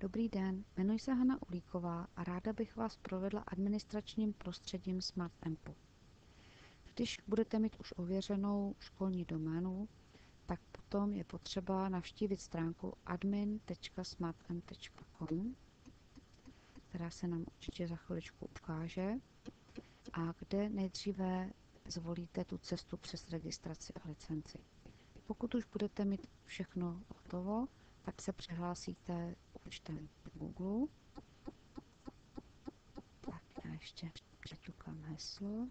Dobrý den, jmenuji se Hana Ulíková a ráda bych vás provedla administračním prostředím SmartAmpu. Když budete mít už ověřenou školní doménu, tak potom je potřeba navštívit stránku admin.smartamp.com, která se nám určitě za chviličku ukáže, a kde nejdříve zvolíte tu cestu přes registraci a licenci. Pokud už budete mít všechno hotovo, tak se přihlásíte účtem Google. Tak já ještě přeťukám heslo.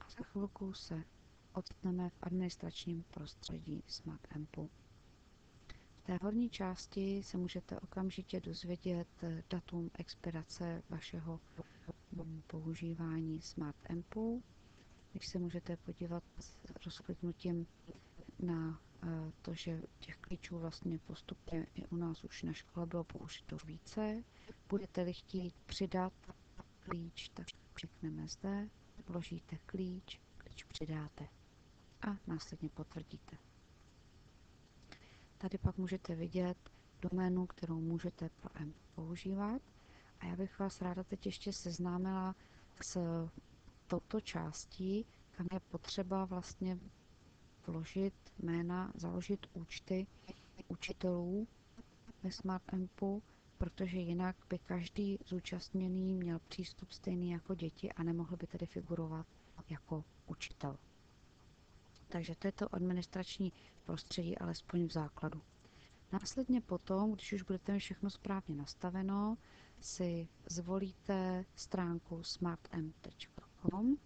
A za chvilku se odstneme v administračním prostředí SmartAmpu. V té horní části se můžete okamžitě dozvědět datum expirace vašeho používání SmartAmpu, když se můžete podívat s rozkliknutím na eh, to, že těch klíčů vlastně postupně i u nás už na škole bylo použito více. Budete-li chtít přidat klíč, tak klikneme zde, vložíte klíč, klíč přidáte a následně potvrdíte. Tady pak můžete vidět doménu, kterou můžete pro M používat. A já bych vás ráda teď ještě seznámila s touto částí, kam je potřeba vlastně vložit jména, založit účty učitelů ve SmartAmpu, protože jinak by každý zúčastněný měl přístup stejný jako děti a nemohl by tedy figurovat jako učitel. Takže to je to administrační prostředí, alespoň v základu. Následně potom, když už budete mít všechno správně nastaveno, si zvolíte stránku smartamp.com,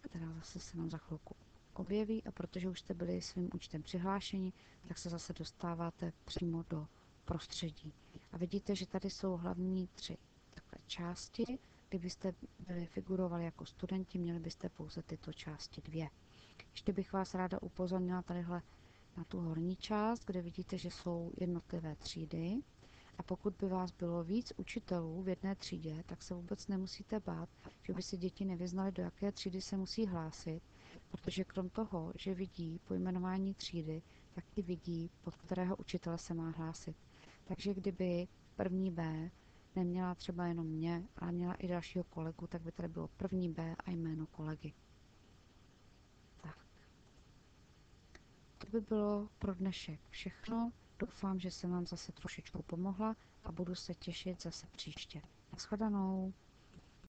která zase se nám za chvilku objeví a protože už jste byli svým účtem přihlášeni, tak se zase dostáváte přímo do prostředí. A vidíte, že tady jsou hlavní tři takové části. Kdybyste byli figurovali jako studenti, měli byste pouze tyto části dvě. Ještě bych vás ráda upozornila tadyhle na tu horní část, kde vidíte, že jsou jednotlivé třídy. A pokud by vás bylo víc učitelů v jedné třídě, tak se vůbec nemusíte bát, že by si děti nevyznaly, do jaké třídy se musí hlásit, protože krom toho, že vidí pojmenování třídy, tak i vidí, pod kterého učitele se má hlásit. Takže kdyby první B neměla třeba jenom mě, ale měla i dalšího kolegu, tak by tady bylo první B a jméno kolegy. Tak. To by bylo pro dnešek všechno. Doufám, že jsem vám zase trošičku pomohla a budu se těšit zase příště. Naschledanou.